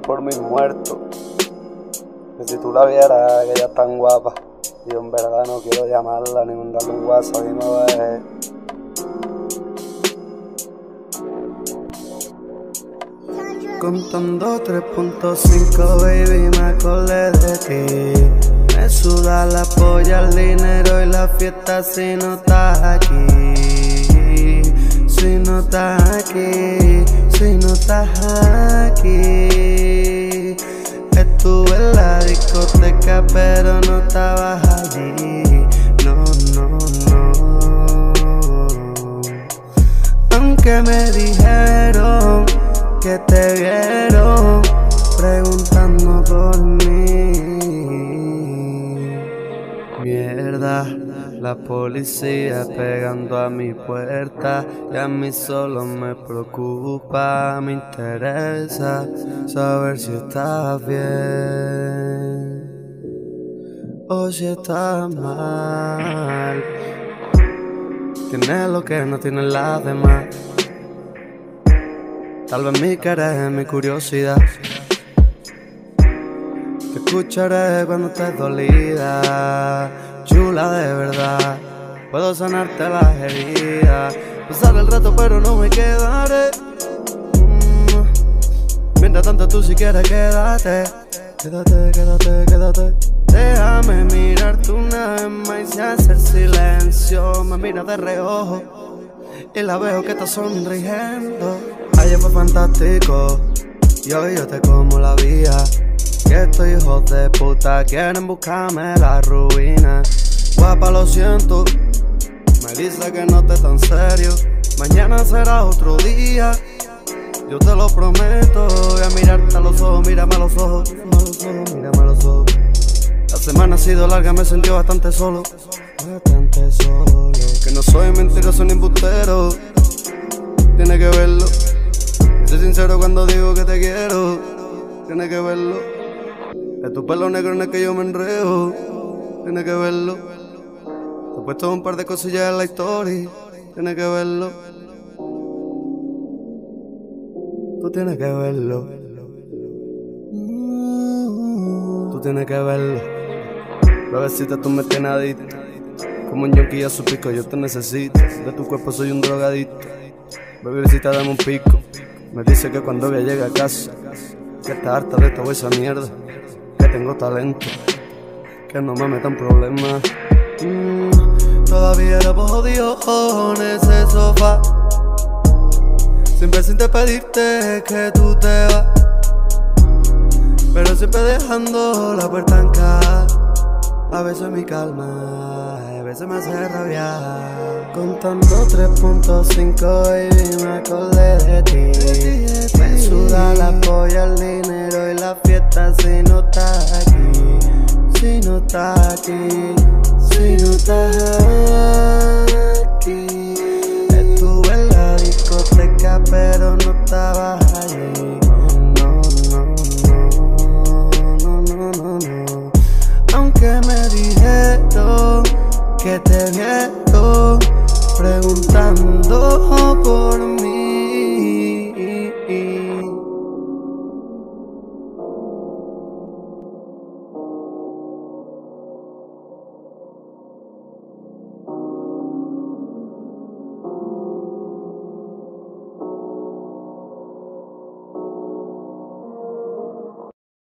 por mis muertos. Que si tú la vieras, que ella es tan guapa. Y en verdad no quiero llamarla ni mandarle un WhatsApp y me va Contando 3.5, baby, me acordé de ti. Me suda la polla, el dinero y la fiesta si no estás aquí. Si no estás aquí, si no estás aquí. Pero no estabas allí. No, no, no. Aunque me dijeron que te vieron preguntando por mí. Mierda, la policía pegando a mi puerta y a mí solo me preocupa, me interesa saber si estás bien o si estás mal. Tienes lo que no tienen las demás. Tal vez mi querer, mi curiosidad. Te escucharé cuando estés dolida, chula de verdad. Puedo sanarte las heridas, pasar el rato pero no me quedaré. Tú si quieres quédate, quédate, quédate, quédate. Déjame mirarte una vez más y hacer silencio. Me mira de reojo y la veo que está sonriendo. Ayer fue fantástico y hoy yo te como la vía. Que estos hijos de puta quieren buscarme la ruina. Guapa, lo siento, me dice que no te tan serio. Mañana será otro día, yo te lo prometo. Voy a mirarte a los ojos, mírame a los ojos, mírame a los ojos. La semana ha sido larga, me sentí bastante solo, bastante solo. Que no soy mentiroso ni embustero, tiene que verlo. Soy sincero cuando digo que te quiero, tiene que verlo. Es tu pelo negro en el que yo me enredo, tiene que verlo. Te he puesto un par de cosillas en la historia, tiene que verlo. Tú tienes que verlo. Tú tienes que verlo. Bebecita, tú me tienes adicto. Como un yonki a su pico, yo te necesito. De tu cuerpo soy un drogadito. Bebecita, dame un pico. Me dice que cuando ella llegue a casa, que está harta de toda esa mierda. Que tengo talento, que no me metan problemas. Mm, todavía era jodido en ese sofá. Siempre sin te pedirte que tú te vas. Pero siempre dejando la puerta en casa. A veces mi calma, a veces me hace rabiar. Contando 3.5 y me acordé de ti. Me suda la polla, el dinero y la fiesta si no estás aquí. Si no estás aquí, si no estás aquí.